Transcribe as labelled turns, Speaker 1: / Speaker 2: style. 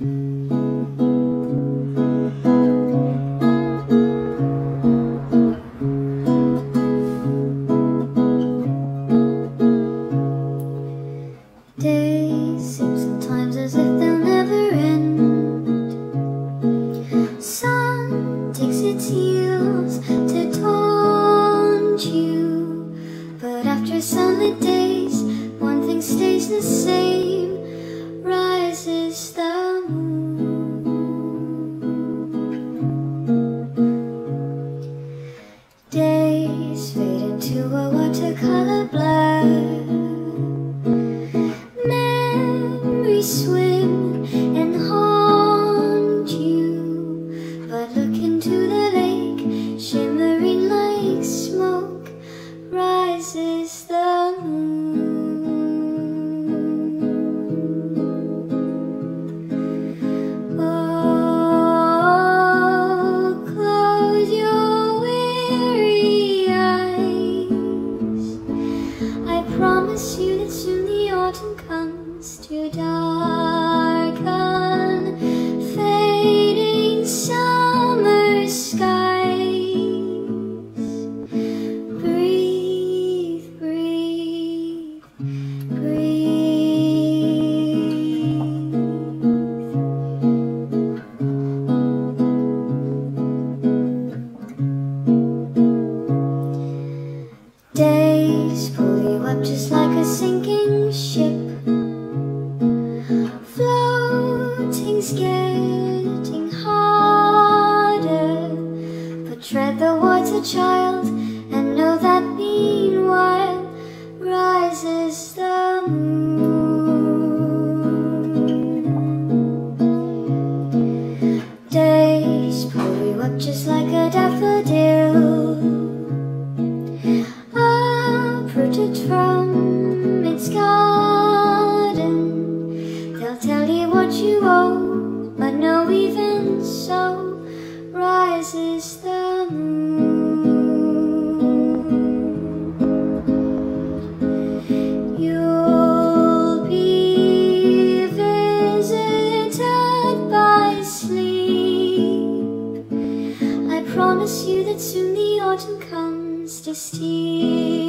Speaker 1: Days seem sometimes as if they'll never end. Sun takes its heels to taunt you, but after sunlit days, one thing stays the same. Promise you that soon the autumn comes to darken getting harder. But tread the water, child, and know that meanwhile rises the moon. Days pull you up just like a daffodil uprooted from its garden. Promise you that soon the autumn comes to steal